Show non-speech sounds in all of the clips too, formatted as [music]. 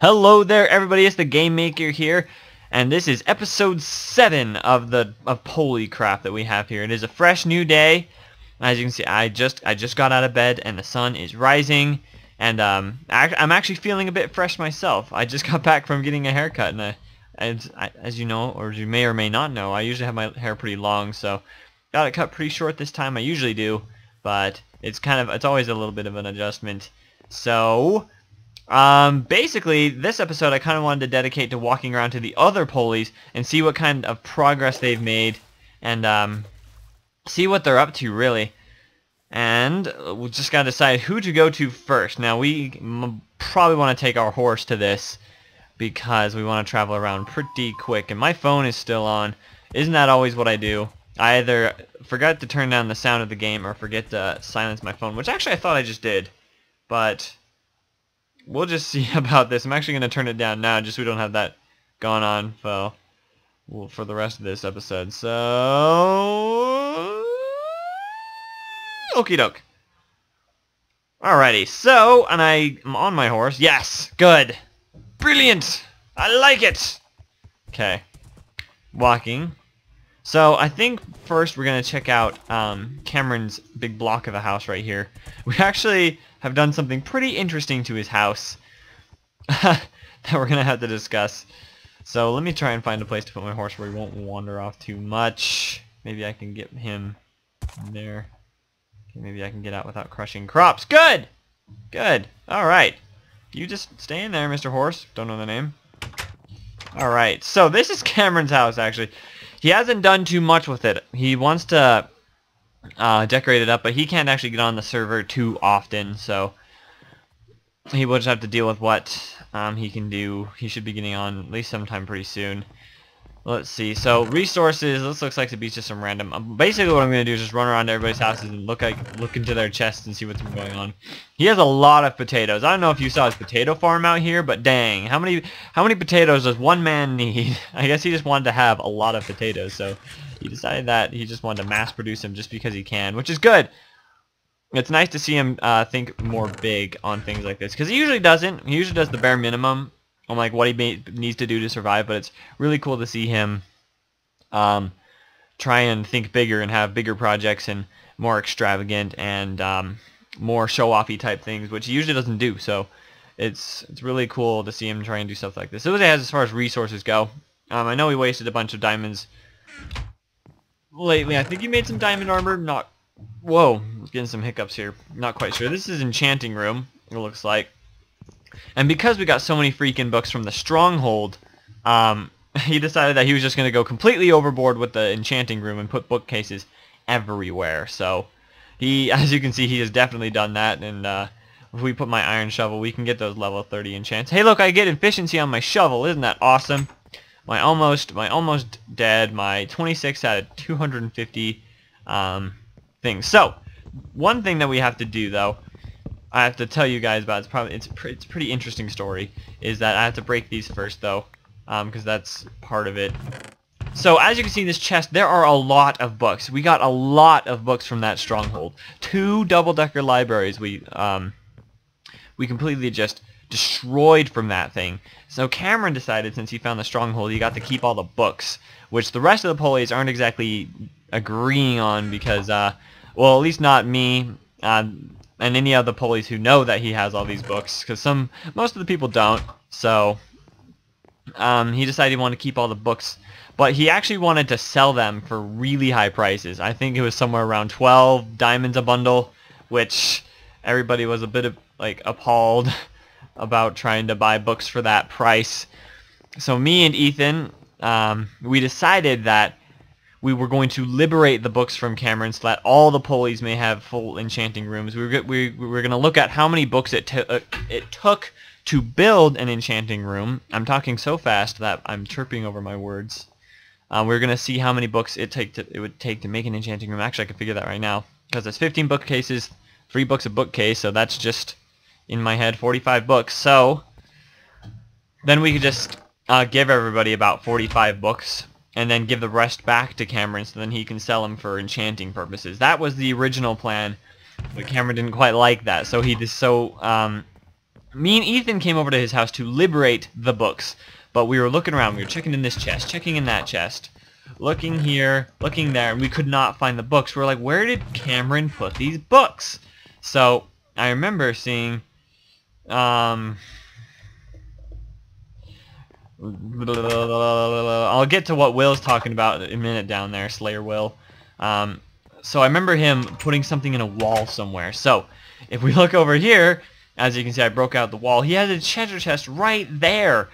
Hello there, everybody. It's the Game Maker here, and this is episode seven of the of PolleyCraft that we have here. It is a fresh new day. As you can see, I just I just got out of bed, and the sun is rising, and um, I, I'm actually feeling a bit fresh myself. I just [laughs] got back from getting a haircut, and I, I, as you know, or you may or may not know, I usually have my hair pretty long, so got it cut pretty short this time. I usually do, but it's kind of it's always a little bit of an adjustment. So um, basically, this episode I kind of wanted to dedicate to walking around to the other Polleys and see what kind of progress they've made and um, see what they're up to, really. And we just got to decide who to go to first. Now, we probably want to take our horse to this because we want to travel around pretty quick. And my phone is still on. Isn't that always what I do? I either forgot to turn down the sound of the game or forget to silence my phone, which actually I thought I just did. But we'll just see [laughs] about this. I'm actually going to turn it down now just so we don't have that going on for, well, for the rest of this episode. So... Okie doke. Alrighty, so, and I am on my horse. Yes, good. Brilliant. I like it. Okay. Walking. So I think first we're going to check out um, Cameron's big block of a house right here. We actually have done something pretty interesting to his house [laughs] that we're going to have to discuss. So let me try and find a place to put my horse where he won't wander off too much. Maybe I can get him there. Okay, maybe I can get out without crushing crops. Good! Good. Alright. You just stay in there, Mr. Horse. Don't know the name. Alright, so this is Cameron's house, actually. He hasn't done too much with it. He wants to uh, decorate it up, but he can't actually get on the server too often, so he will just have to deal with what um, he can do. He should be getting on at least sometime pretty soon. Let's see. So resources. This looks like to be just some random. Um, basically, what I'm going to do is just run around to everybody's houses and look like look into their chests and see what's been going on. He has a lot of potatoes. I don't know if you saw his potato farm out here, but dang, how many how many potatoes does one man need? [laughs] I guess he just wanted to have a lot of potatoes, so he decided that he just wanted to mass produce them just because he can, which is good. It's nice to see him uh, think more big on things like this because he usually doesn't. He usually does the bare minimum on like what he may, needs to do to survive, but it's really cool to see him um, try and think bigger and have bigger projects and more extravagant and um, more show-offy type things, which he usually doesn't do. So it's it's really cool to see him try and do stuff like this. So what he has as far as resources go. Um, I know he wasted a bunch of diamonds lately. I think he made some diamond armor. Not whoa, getting some hiccups here. Not quite sure. This is enchanting room. It looks like. And because we got so many freaking books from the Stronghold, um, [laughs] he decided that he was just going to go completely overboard with the enchanting room and put bookcases everywhere. So he, [laughs] as you can see, he has definitely done that. And uh, if we put my iron shovel, we can get those level 30 enchants. Hey, look, I get efficiency on my shovel. Isn't that awesome? My almost, my almost dead, my 26 out of 250 um, things. So, one thing that we have to do, though, I have to tell you guys about. It's probably it's it's a pretty interesting story. Is that I have to break these first though, because um, that's part of it. So as you can see in this chest, there are a lot of books. We got a lot of books from that stronghold. Two double-decker libraries we um, we completely just destroyed from that thing. So Cameron decided since he found the stronghold, he got to keep all the books, which the rest of the Polleys aren't exactly agreeing on because, uh, well, at least not me. Uh, and any other Polleys who know that he has all these books, because some, most of the people don't. So um, he decided he wanted to keep all the books, but he actually wanted to sell them for really high prices. I think it was somewhere around 12 diamonds a bundle, which everybody was a bit of, like appalled [laughs] about trying to buy books for that price. So me and Ethan, um, we decided that we were going to liberate the books from Cameron so that all the Polleys may have full enchanting rooms. We were, we, we were going to look at how many books it, uh, it took to build an enchanting room. I'm talking so fast that I'm chirping over my words. Uh, we're going to see how many books it, take to, it would take to make an enchanting room. Actually, I can figure that right now. Because it's 15 bookcases, 3 books a bookcase, so that's just, in my head, 45 books. So, then we could just uh, give everybody about 45 books and then give the rest back to Cameron so then he can sell them for enchanting purposes. That was the original plan, but Cameron didn't quite like that. So he just so um, me and Ethan came over to his house to liberate the books. But we were looking around. We were checking in this chest, checking in that chest, looking here, looking there, and we could not find the books. We are like, where did Cameron put these books? So I remember seeing, um, I'll get to what Will's talking about in a minute down there, Slayer Will. Um, so I remember him putting something in a wall somewhere. So if we look over here, as you can see, I broke out the wall. He has a treasure chest right there.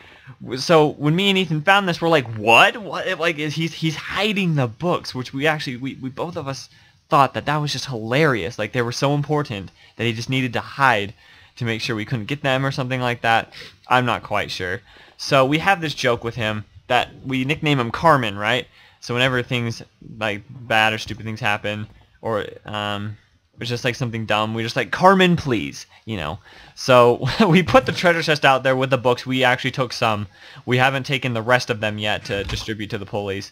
So when me and Ethan found this, we're like, what? What? Like he's he's hiding the books, which we actually we, we both of us thought that that was just hilarious. Like they were so important that he just needed to hide to make sure we couldn't get them or something like that. I'm not quite sure. So we have this joke with him that we nickname him Carmen, right? So whenever things like bad or stupid things happen, or um, it's just like something dumb. We just like Carmen, please, you know. So [laughs] we put the treasure chest out there with the books. We actually took some. We haven't taken the rest of them yet to distribute to the Polleys.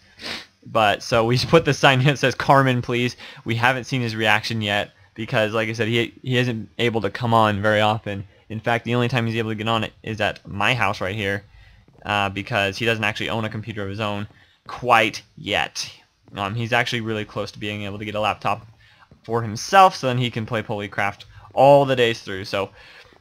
But so we [laughs] put the sign that says Carmen, please. We haven't seen his reaction yet because, like I said, he he isn't able to come on very often. In fact, the only time he's able to get on it is at my house right here uh, because he doesn't actually own a computer of his own quite yet. Um, he's actually really close to being able to get a laptop for himself so then he can play PolleyCraft all the days through. So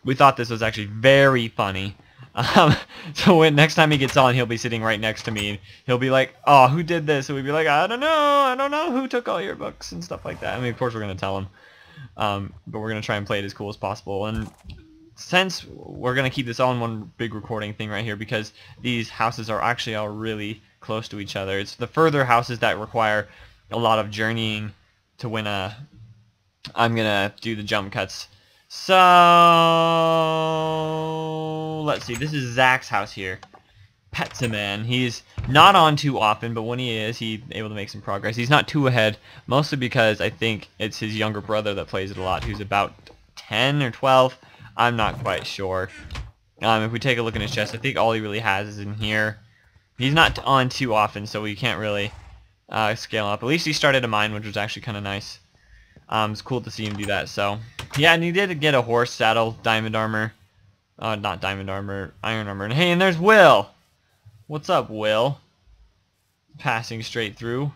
we thought this was actually very funny. [laughs] Um, so when next time he gets on, he'll be sitting right next to me. And he'll be like, "Oh, who did this?" And we'd be like, "I don't know. I don't know who took all your books and stuff like that." I mean, of course we're gonna tell him, um, but we're gonna try and play it as cool as possible. And since we're gonna keep this all in one big recording thing right here, because these houses are actually all really close to each other. It's the further houses that require a lot of journeying to win a I'm gonna do the jump cuts. So let's see. This is Zach's house here. man. He's not on too often, but when he is, he's able to make some progress. He's not too ahead, mostly because I think it's his younger brother that plays it a lot, who's about 10 or 12. I'm not quite sure. Um, if we take a look in his chest, I think all he really has is in here. He's not on too often, so we can't really uh, scale up. At least he started a mine, which was actually kind of nice. Um, it's cool to see him do that. So, yeah, and he did get a horse saddle, diamond armor. Uh, not diamond armor, iron armor. And hey, and there's Will. What's up, Will? Passing straight through.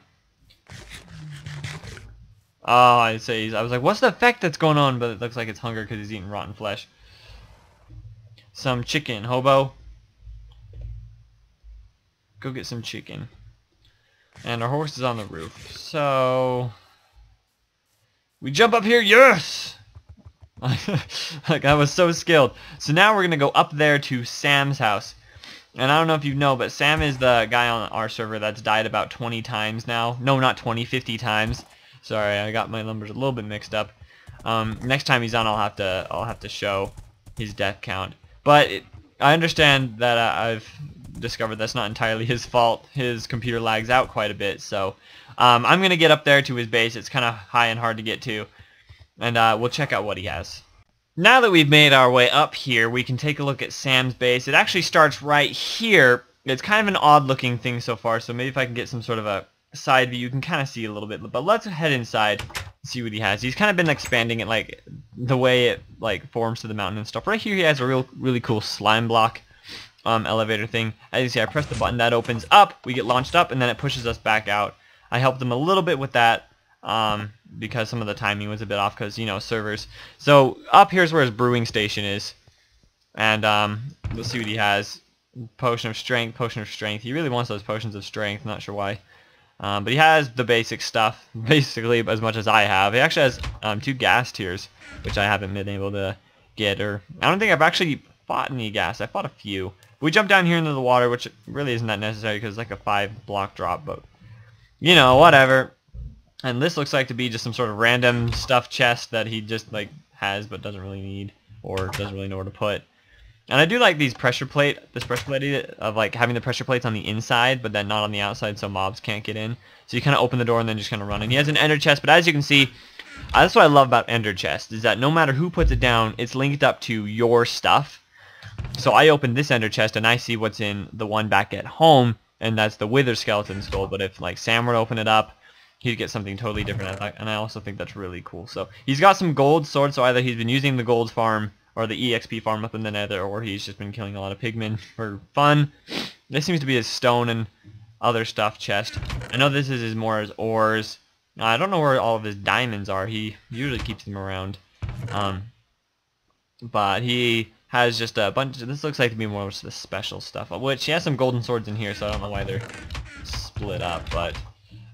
Oh, I say, I was like, what's the effect that's going on? But it looks like it's hunger because he's eating rotten flesh. Some chicken, hobo. Go get some chicken. And our horse is on the roof. So... We jump up here, yes! [laughs] like I was so skilled. So now we're gonna go up there to Sam's house. And I don't know if you know, but Sam is the guy on our server that's died about 20 times now. No, not 20, 50 times. Sorry, I got my numbers a little bit mixed up. Um, next time he's on, I'll have to I'll have to show his death count. But it, I understand that uh, I've discovered that's not entirely his fault. His computer lags out quite a bit, so um, I'm going to get up there to his base. It's kind of high and hard to get to. And uh, we'll check out what he has. Now that we've made our way up here, we can take a look at Sam's base. It actually starts right here. It's kind of an odd looking thing so far, so maybe if I can get some sort of a side view, you can kind of see a little bit. But let's head inside see what he has. He's kind of been expanding it like the way it like forms to the mountain and stuff. Right here he has a real really cool slime block um, elevator thing. As you see, I press the button, that opens up, we get launched up, and then it pushes us back out. I helped him a little bit with that um, because some of the timing was a bit off because, you know, servers. So up here's where his brewing station is. And um, we'll see what he has. Potion of Strength, Potion of Strength. He really wants those potions of strength, not sure why. Um, but he has the basic stuff, [laughs] basically as much as I have. He actually has um, two ghast tears, which I haven't been able to get. Or I don't think I've actually fought any gas. I fought a few. We jump down here into the water, which really isn't that necessary because it's like a five block drop, but you know, whatever. And this looks like to be just some sort of random stuff chest that he just like has but doesn't really need or doesn't really know where to put. And I do like these pressure plate, this pressure plate of like having the pressure plates on the inside but then not on the outside so mobs can't get in. So you kind of open the door and then just kind of run in. He has an ender chest, but as you can see, uh, that's what I love about ender chest is that no matter who puts it down, it's linked up to your stuff. So I open this ender chest and I see what's in the one back at home and that's the Wither Skeleton Skull. But if like Sam were to open it up, he'd get something totally different. And I also think that's really cool. So he's got some gold swords, so either he's been using the gold farm or the EXP farm up in the nether, or he's just been killing a lot of pigmen [laughs] for fun. This seems to be his stone and other stuff chest. I know this is his more his ores. I don't know where all of his diamonds are. He usually keeps them around. Um, but he has just a bunch of, this looks like to be more of the special stuff, which he has some golden swords in here, so I don't know why they're split up, but,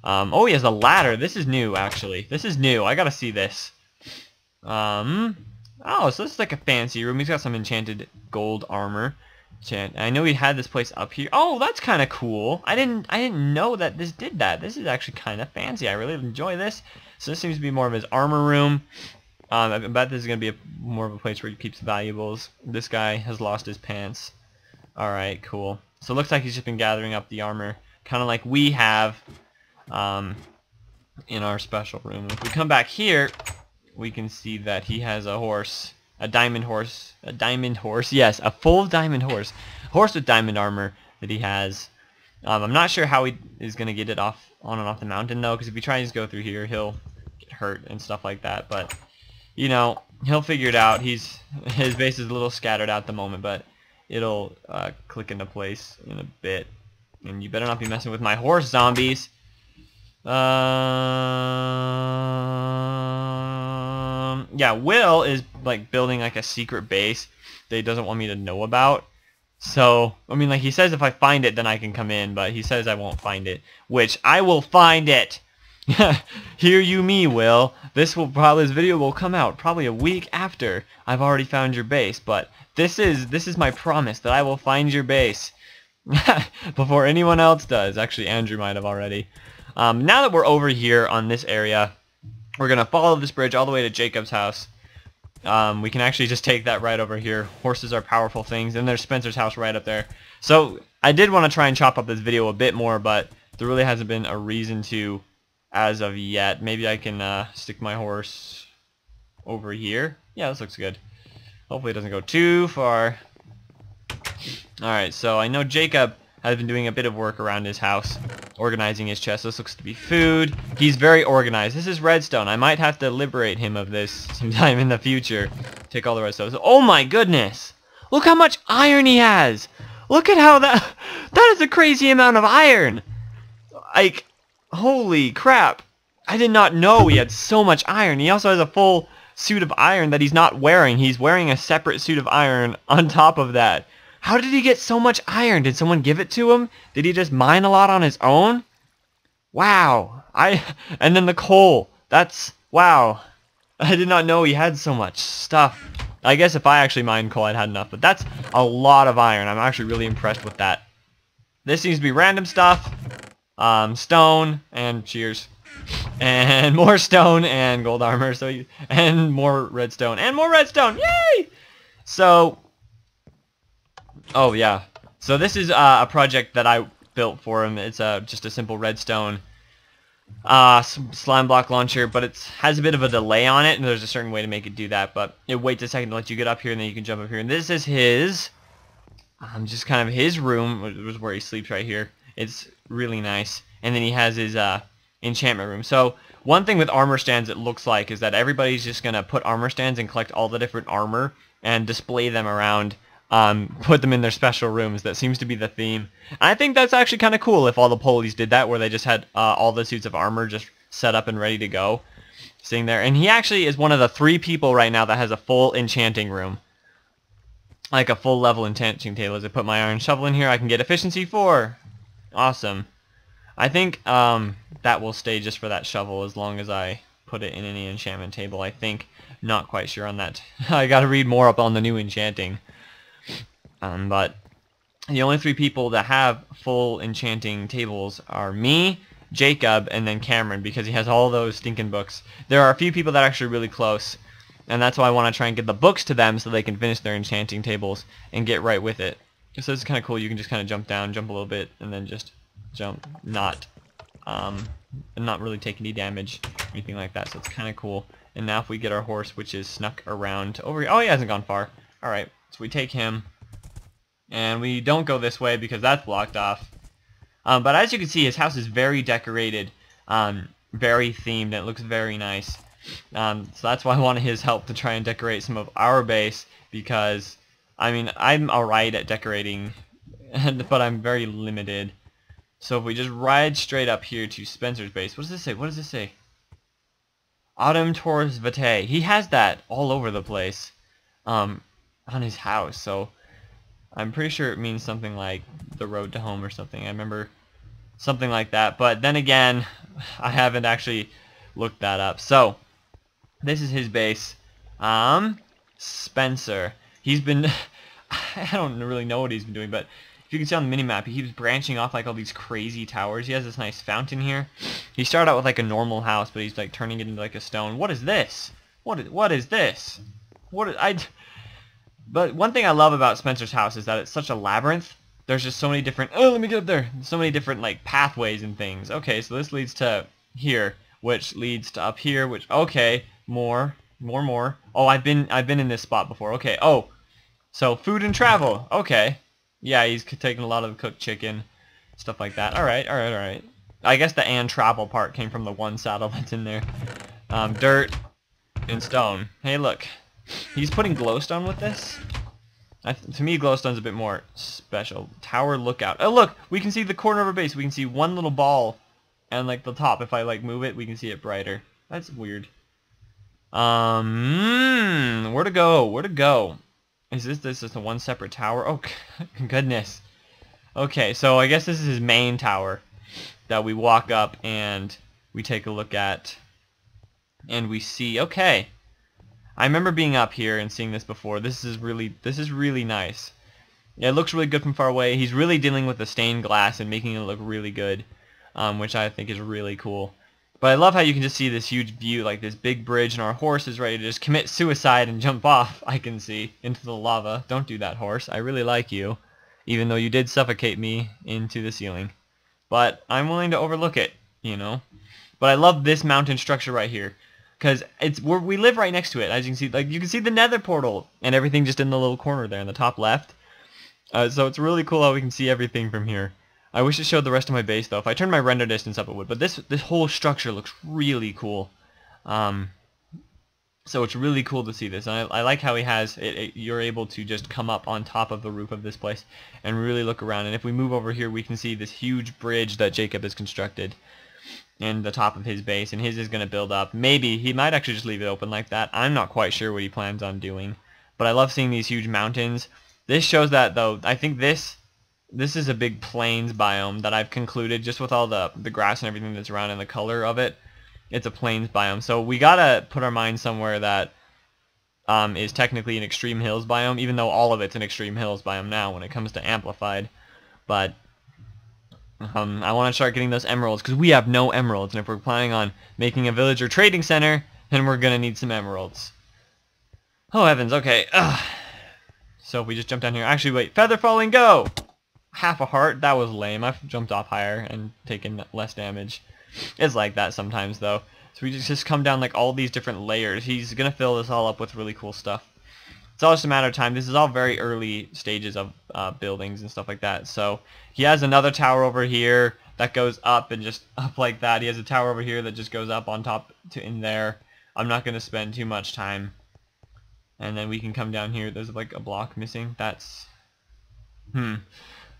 um, oh, he has a ladder. This is new, actually. This is new. I gotta see this. Um, oh, so this is like a fancy room. He's got some enchanted gold armor. I know he had this place up here. Oh, that's kind of cool. I didn't, I didn't know that this did that. This is actually kind of fancy. I really enjoy this. So this seems to be more of his armor room. Um, I bet this is going to be a, more of a place where he keeps valuables. This guy has lost his pants. Alright, cool. So it looks like he's just been gathering up the armor, kind of like we have um, in our special room. If we come back here, we can see that he has a horse, a diamond horse, a diamond horse, yes, a full diamond horse, horse with diamond armor that he has. Um, I'm not sure how he is going to get it off on and off the mountain, though, because if he tries to go through here, he'll get hurt and stuff like that, but you know, he'll figure it out. He's [laughs] his base is a little scattered at the moment, but it'll uh, click into place in a bit. And you better not be messing with my horse zombies. Um, yeah, Will is like building like a secret base that he doesn't want me to know about. So, I mean, like he says if I find it, then I can come in, but he says I won't find it, which I will find it. [laughs] Hear you me, Will. This will probably this video will come out probably a week after I've already found your base, but this is this is my promise that I will find your base [laughs] before anyone else does. Actually, Andrew might have already. Um, now that we're over here on this area, we're gonna follow this bridge all the way to Jacob's house. Um, we can actually just take that right over here. Horses are powerful things, and there's Spencer's house right up there. So I did want to try and chop up this video a bit more, but there really hasn't been a reason to as of yet. Maybe I can uh, stick my horse over here. Yeah, this looks good. Hopefully it doesn't go too far. Alright, so I know Jacob has been doing a bit of work around his house, organizing his chest. This looks to be food. He's very organized. This is redstone. I might have to liberate him of this [laughs] sometime in the future. Take all the redstone. Oh my goodness! Look how much iron he has! Look at how that... [laughs] That is a crazy amount of iron! Like, Holy crap. I did not know he had so much iron. He also has a full suit of iron that he's not wearing. He's wearing a separate suit of iron [laughs] on top of that. How did he get so much iron? Did someone give it to him? Did he just mine a lot on his own? Wow. I [laughs] and then the coal. That's wow. [laughs] I did not know he had so much stuff. I guess if I actually mined coal, I'd had enough. But that's a lot of iron. I'm actually really impressed with that. This seems to be random stuff um, stone, and cheers. [laughs] And more stone and gold armor, so you, and more redstone, and more redstone, yay! So, oh yeah. So this is uh, a project that I built for him. It's uh, just a simple redstone uh, slime block launcher, but it has a bit of a delay on it, and there's a certain way to make it do that, but it waits a second to let you get up here, and then you can jump up here. And this is his, um, just kind of his room, which is where he sleeps right here. It's really nice. And then he has his uh, enchantment room. So one thing with armor stands it looks like is that everybody's just going to put armor stands and collect all the different armor and display them around, um, [laughs] put them in their special rooms. That seems to be the theme. And I think that's actually kind of cool if all the Polleys did that, where they just had uh, all the suits of armor just set up and ready to go, sitting there. And he actually is one of the three people right now that has a full enchanting room. Like a full level enchanting table. As I put my iron shovel in here, I can get efficiency 4. Awesome. I think um, that will stay just for that shovel as long as I put it in any enchantment table. I think. Not quite sure on that. [laughs] I gotta read more up on the new enchanting. Um, but the only three people that have full enchanting tables are me, Jacob, and then Cameron because he has all those stinking books. There are a few people that are actually really close, and that's why I want to try and get the books to them so they can finish their enchanting tables and get right with it. So it's kind of cool. You can just kind of jump down, jump a little bit, and then just jump, not, um, not really take any damage, anything like that. So it's kind of cool. And now if we get our horse, which is snuck around over here. Oh, he hasn't gone far. All right, so we take him, and we don't go this way because that's blocked off. Um, but as you can see, his house is very decorated, um, very themed. It looks very nice. Um, so that's why I wanted his help to try and decorate some of our base because I mean I'm alright at decorating, [laughs] but I'm very limited. So if we just ride straight up here to Spencer's base, what does this say? What does this say? Autumn Taurus Vitae. He has that all over the place um, on his house. So I'm pretty sure it means something like the road to home or something. I remember something like that. But then again, [sighs] I haven't actually looked that up. So this is his base. Um, Spencer. He's been, [laughs] I don't really know what he's been doing, but if you can see on the mini-map, he keeps branching off like all these crazy towers. He has this nice fountain here. He started out with like a normal house, but he's like turning it into like a stone. What is this? What is, what is this? What is, I... But one thing I love about Spencer's house is that it's such a labyrinth. There's just so many different... Oh, let me get up there. So many different like pathways and things. Okay, so this leads to here, which leads to up here, which... Okay, more, more, more. Oh, I've been I've been in this spot before. Okay. Oh, so food and travel. Okay. Yeah, he's taking a lot of cooked chicken, stuff like that. All right, all right, all right. I guess the and travel part came from the one saddle that's in there. Um, dirt and stone. Hey, look. He's putting glowstone with this. to me, glowstone's a bit more special. Tower lookout. Oh, look! We can see the corner of our base. We can see one little ball and, like, the top. If I, like, move it, we can see it brighter. That's weird. Um, mm, where to go? Where to go? Is this this is a one separate tower? Oh [laughs] goodness. Okay, so I guess this is his main tower that we walk up and we take a look at and we see okay. I remember being up here and seeing this before. This is really this is really nice. Yeah, it looks really good from far away. He's really dealing with the stained glass and making it look really good, um, which I think is really cool. But I love how you can just see this huge view, like this big bridge, and our horse is ready to just commit suicide and [laughs] jump off, I can see, into the lava. Don't do that, horse. I really like you, even though you did suffocate me into the ceiling. But I'm willing to overlook it, you know. But I love this mountain structure right here. Because it's where we live right next to it. As you can see, like you can see the nether portal and everything just in the little corner there in the top left. Uh, so it's really cool how we can see everything from here. I wish it showed the rest of my base though. If I turn my render distance up, it would. But this this whole structure looks really cool. Um, so it's really cool to see this. And I, I like how he has it, it, You're able to just come up on top of the roof of this place and really look around. And if we move over here, we can see this huge bridge that Jacob has constructed in the top of his base. And his is going to build up. Maybe he might actually just leave it open like that. I'm not quite sure what he plans on doing. But I love seeing these huge mountains. This shows that though. I think this this is a big plains biome that I've concluded just with all the, the grass and everything that's around and the color of it. It's a plains biome. So we gotta put our mind somewhere that um, is technically an extreme hills biome, even though all of it's an extreme hills biome now when it comes to amplified. But um, I want to start getting those emeralds because we have no emeralds, and if we're planning on making a village or trading center, then we're gonna need some emeralds. Oh heavens, okay. Ugh. So if we just jump down here, actually wait, feather falling, go! half a heart. That was lame. I've jumped off higher and taken less damage. It's like that sometimes, though. So we just come down like all these different layers. He's going to fill this all up with really cool stuff. It's all just a matter of time. This is all very early stages of uh, buildings and stuff like that. So he has another tower over here that goes up and just [laughs] up like that. He has a tower over here that just goes up on top to in there. I'm not going to spend too much time. And then we can come down here. There's like a block missing. That's... Hmm.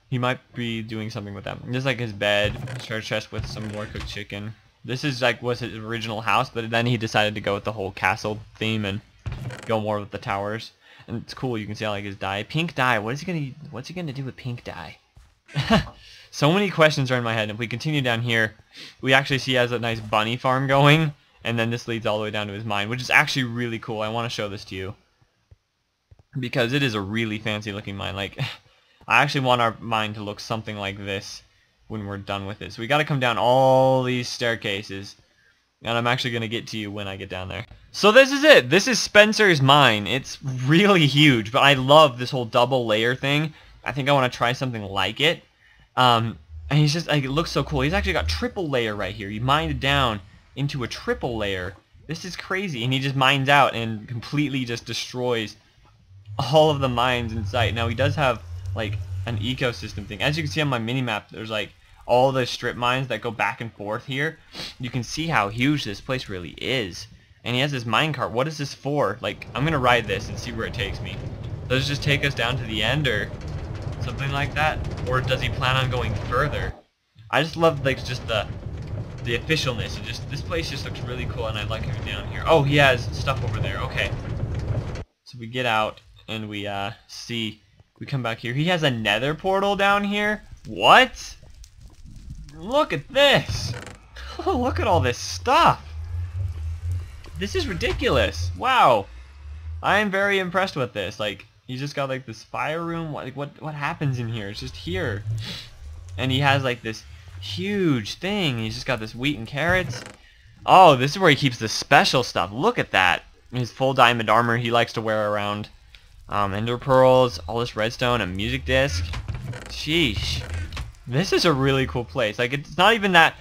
He might be doing something with them. Just like his bed, treasure chest with some more cooked chicken. This is like was his original house, but then he decided to go with the whole castle theme and go more with the towers. It's cool. You can see how like his dye, pink dye. What is he gonna? What's he gonna do with pink dye? [laughs] so many questions are in my head. If we continue down here, we actually see he has a nice bunny farm going, and then this leads all the way down to his mine, which is actually really cool. I want to show this to you because it is a really fancy looking mine. Like [laughs] I actually want our mine to look something like this when we're done with it. So we got to come down all these staircases. And I'm actually going to get to you when I get down there. So this is it. This is Spencer's mine. It's really huge, but I love this whole double layer thing. I think I want to try something like it. Um, and he's just, like, it looks so cool. He's actually got triple layer right here. He mined down into a triple layer. This is crazy. And he just mines out and completely just destroys all of the mines in sight. Now he does have like an ecosystem thing. As you can see on my mini map, there's like all the strip mines that go back and forth here. You can see how huge this place really is. And he has this minecart. What is this for? Like, I'm going to ride this and see where it takes me. Does it just take us down to the end or something like that? Or does he plan on going further? I just love like just the the officialness. It just this place just looks really cool and I like it down here. Oh, he has stuff over there. Okay. So we get out and we uh see we come back here. He has a nether portal down here. What? Look at this. look at all this stuff. This is ridiculous. Wow. I am very impressed with this. Like, he's just got like this fire room. What, like, what, what happens in here? It's just here. And he has like this huge thing. He's just got this wheat and carrots. Oh, this is where he keeps the special stuff. Look at that. His full diamond armor he likes to wear around. Um, ender pearls, all this redstone, a music disc. Sheesh. This is a really cool place. Like, it's not even that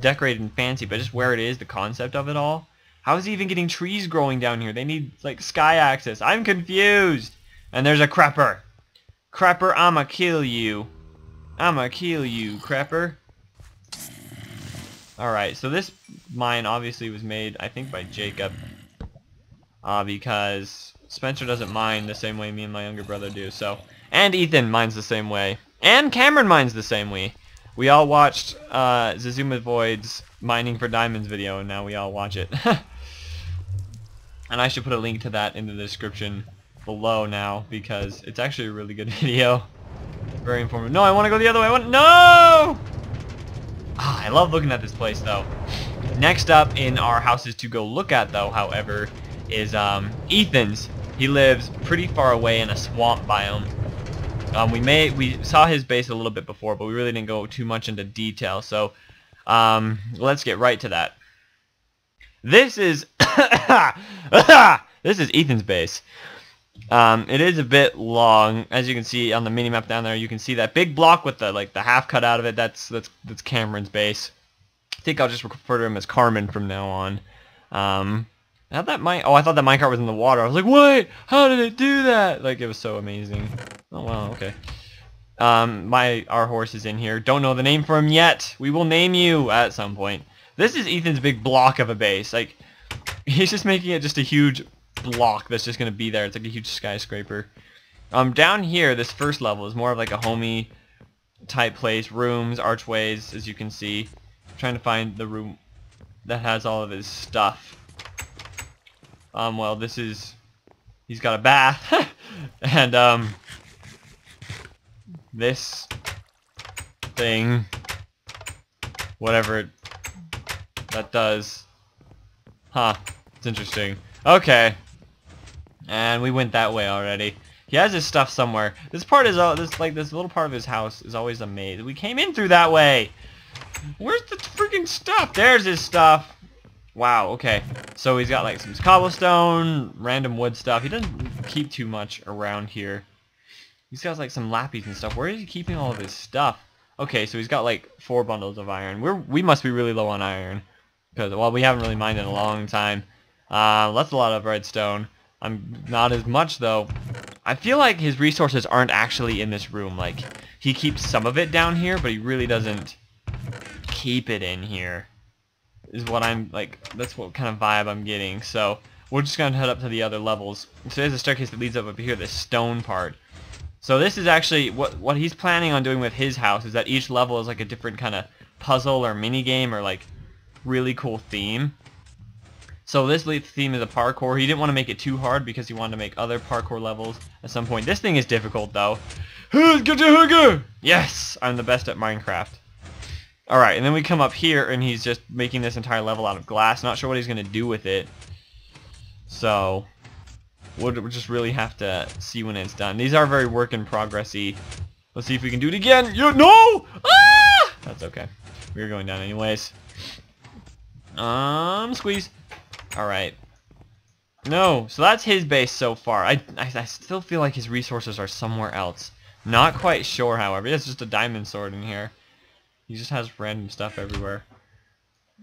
decorated and fancy, but just where it is, the concept of it all. How is he even getting trees growing down here? They need, like, sky access. I'm confused. And there's a crapper. Crapper, I'ma kill you. I'ma kill you, crapper. Alright, so this mine obviously was made, I think, by Jacob. Uh, because Spencer doesn't mine the same way me and my younger brother do, so... And Ethan mines the same way. And Cameron mines the same way. We all watched uh, Xisumavoid's mining for diamonds video, and now we all watch it. [laughs] and I should put a link to that in the description below now, because it's actually a really good [laughs] video. Very informative. No, I want to go the other way. I want no. Ah, I love looking at this place, though. Next up in our houses to go look at, though, however, is um, Ethan's. He lives pretty far away in a swamp biome. Um, we may we saw his base a little bit before, but we really didn't go too much into detail. So um, let's get right to that. This is [coughs] this is Ethan's base. Um, it is a bit long, as you can see on the mini map down there. You can see that big block with the like the half cut out of it. That's that's that's Cameron's base. I think I'll just refer to him as Carmen from now on. Um, how that mine? Oh, I thought that minecart was in the water. I was like, wait, how did it do that? Like, it was so amazing. Oh, wow, okay. Um, my, our horse is in here. Don't know the name for him yet. We will name you at some point. This is Ethan's big block of a base. Like, [laughs] he's just making it just a huge block that's just to be there. It's like a huge skyscraper. Um, down here, this first level is more of like a homey type place. Rooms, archways, as you can see. I'm trying to find the room that has all of his stuff. Um, well, this is... He's got a bath. [laughs] and, um... This... Thing... Whatever it, that does. Huh. It's interesting. Okay. And we went that way already. He has his stuff somewhere. This part is all this like this little part of his house is always a maze. We came in through that way. Where's the freaking stuff? There's his stuff. Wow, okay. So he's got like some cobblestone, random wood stuff. He doesn't keep too much around here. He's got like some lappies and stuff. Where is he keeping all of his stuff? Okay, so he's got like four bundles of iron. We're we must be really low on iron because well we haven't really mined in a long time. Uh, that's a lot of redstone. I'm not as much though. I feel like his resources aren't actually in this room. Like he keeps some of it down here, but he really doesn't keep it in here is what I'm like that's what kind of vibe I'm getting. So we're just gonna head up to the other levels. So there's a staircase that leads up up here this stone part. So this is actually what what he's planning on doing with his house is that each level is like a different kind of puzzle or mini game or like really cool theme. So this theme is a parkour. He didn't want to make it too hard because he wanted to make other parkour levels at some point. This thing is difficult though. [gasps] Yes I'm the best at Minecraft Alright, and then we come up here, and he's just making this entire level out of glass. Not sure what he's going to do with it. So, we'll, just really have to see when it's done. These are very work in progressy. Let's see if we can do it again. You no! Ah! That's okay. We are going down anyways. Um, squeeze. Alright. No, so that's his base so far. I, I, I still feel like his resources are somewhere else. Not quite sure, however. It's just a diamond sword in here. He just has random stuff everywhere.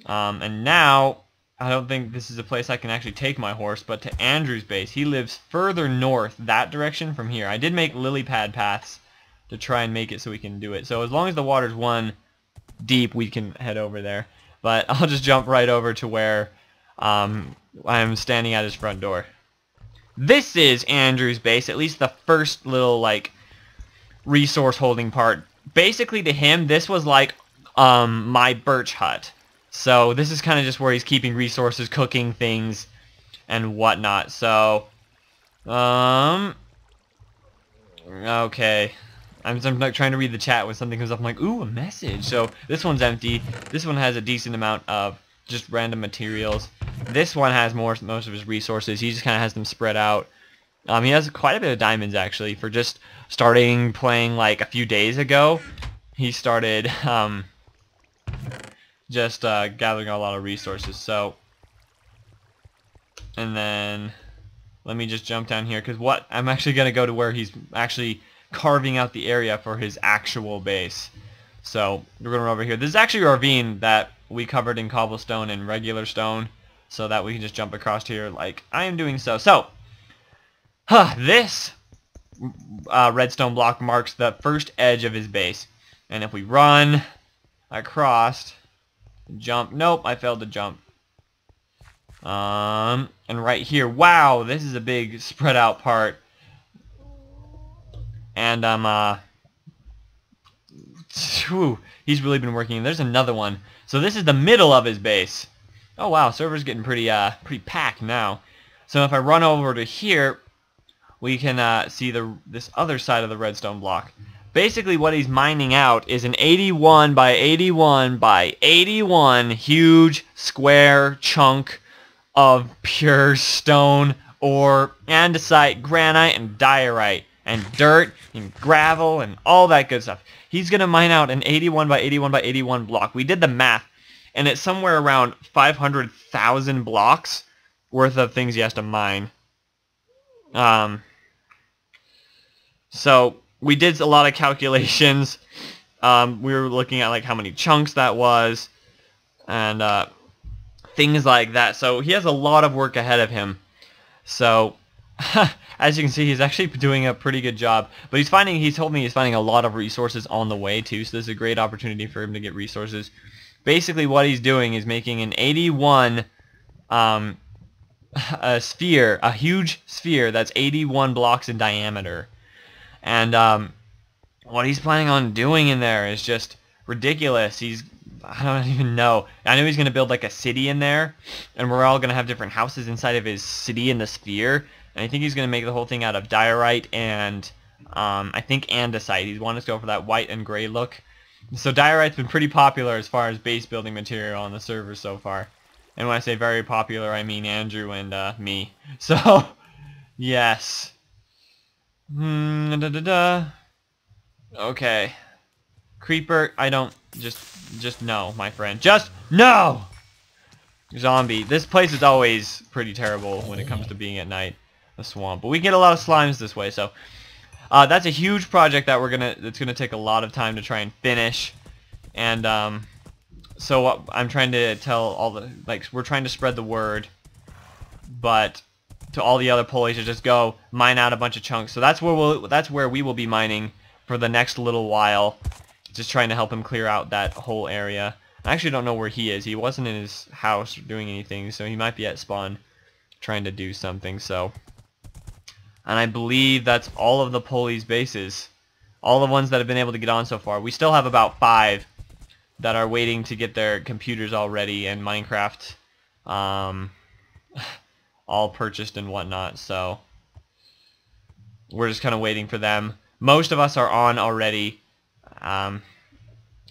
Um, and now, I don't think this is a place I can actually take my horse, but to Andrew's base. He lives further north, that direction from here. I did make lily pad paths to try and make it so we can do it. So as long as the water's one deep, we can head over there. But [laughs] I'll just jump right over to where um, I'm standing at his front door. this is Andrew's base, at least the first little, like, resource holding part. Basically, to him, this was like um, my birch hut. So this is kind of just where he's keeping resources, cooking things, and whatnot. So, um, okay. I'm, I'm like trying to read the chat when something comes up. I'm like, ooh, a message. So this one's empty. This one has a decent amount of just random materials. This one has more most of his resources. He just kind of has them spread out. Um, he has quite a bit of diamonds actually for just starting playing like a few days ago. He started um, just uh, gathering a lot of resources. So, and then let me just jump down here because what I'm actually gonna go to where he's actually carving out the area for his actual base. So we're going to run over here. This is actually a ravine that we covered in cobblestone and regular stone so that we can just jump across here like I am doing so. So, huh, this uh, redstone block marks the first edge of his base. And if we run across, jump, nope, I failed to jump. Um, and right here, wow, this is a big spread out part. And I'm, um, uh, whew, he's really been working. There's another one. So this is the middle of his base. Oh wow, server's getting pretty, uh, pretty packed now. So if I run over to here, we can uh, see the this other side of the redstone block. Basically what he's mining out is an 81 by 81 by 81 huge square chunk of pure stone ore, andesite, granite, and diorite, and dirt, and gravel, and all that good stuff. He's going to mine out an 81 by 81 by 81 block. We did the math, and it's somewhere around 500,000 blocks worth of things he has to mine. Um, so we did a lot of calculations. [laughs] Um, we were looking at like how many chunks that was, and uh, things like that. So he has a lot of work ahead of him. So [laughs] as you can see, he's actually doing a pretty good job. But he's finding, he told me he's finding a lot of resources on the way too. So this is a great opportunity for him to get resources. Basically what he's doing is making an 81 um, [laughs] a sphere, a huge sphere that's 81 blocks in diameter. And um, what he's planning on doing in there is just ridiculous. He's I don't even know. I know he's going to build like a city in there, and we're all going to have different houses inside of his city in the sphere. And I think he's going to make the whole thing out of diorite and um, I think andesite. He's wanting to go for that white and gray look. So diorite's been pretty popular as far as base building material on the server so far. And when I say very popular, I mean Andrew and uh, me. [laughs] So, yes. Hmm, da, da, da. Okay. Creeper, I don't, just, just no, my friend. Just no! Zombie. This place is always pretty terrible when it comes to being at night. The swamp. But we get a lot of slimes this way, so... Uh, that's a huge project that we're gonna, that's gonna take a lot of time to try and finish. And, um, so what I'm trying to tell all the, like, we're trying to spread the word, but to all the other Polleys to just go mine out a bunch of chunks. So that's where we'll, that's where we will be mining for the next little while. Just trying to help him clear out that whole area. I actually don't know where he is. He wasn't in his house or doing anything, so he might be at spawn trying to do something, so... And I believe that's all of the Polleys bases. All the ones that have been able to get on so far. We still have about five that are waiting to get their computers all ready and Minecraft um, all purchased and whatnot, so... We're just kind of waiting for them. Most of us are on already. Um,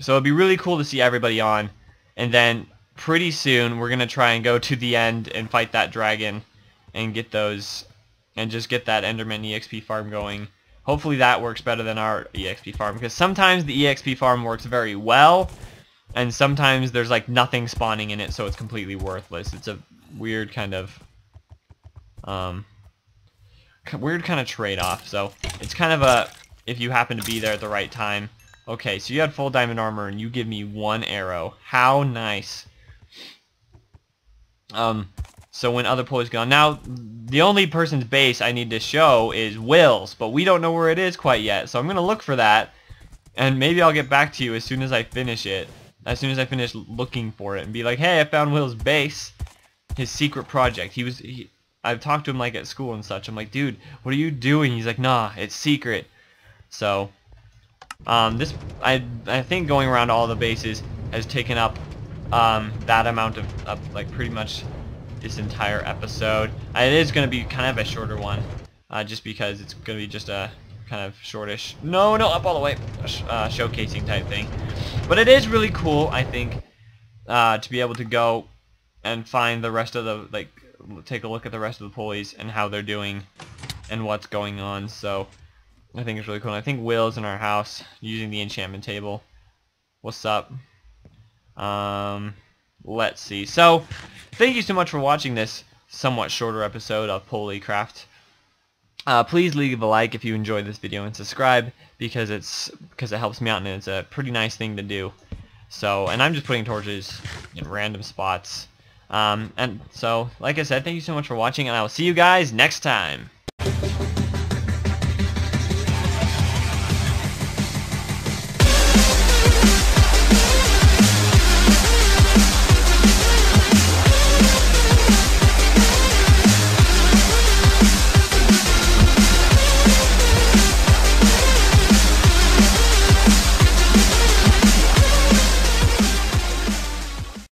so it'd be really cool to see everybody on. And then pretty soon we're going to try and go to the end and fight that dragon and get those and just get that Enderman EXP farm going. Hopefully that works better than our EXP farm because sometimes the EXP farm works very well and sometimes there's like nothing spawning in it so it's completely worthless. It's a weird kind of um weird kind of trade-off. So it's kind of a if you happen to be there at the right time. Okay, so you had full diamond armor and you give me one arrow. How nice. Um, so when other Polleys go on. Now, the only person's base I need to show is Will's, but we don't know where it is quite yet. So I'm going to look for that, and maybe I'll get back to you as soon as I finish it. As soon as I finish looking for it, and be like, hey, I found Will's base. His secret project. He was... He, I've talked to him like at school and such. I'm like, dude, what are you doing? He's like, nah, it's secret. So, um, this I I think going around all the bases has taken up um, that amount of, of like pretty much this entire episode. Uh, it is going to be kind of a shorter one, uh, just because it's going to be just a kind of shortish. No, no, up all the way, uh, showcasing type thing. But it is really cool, I think, uh, to be able to go and find the rest of the like take a look at the rest of the Polleys and how they're doing and what's going on. So I think it's really cool. And I think Will's in our house using the enchantment table. What's up? Um, let's see. So, thank you so much for watching this somewhat shorter episode of PolleyCraft. Uh, please leave a like if you enjoyed this video and subscribe because it's because it helps me out and it's a pretty nice thing to do. So, and I'm just putting torches in random spots. Um, and so, like I said, thank you so much for watching, and I will see you guys next time.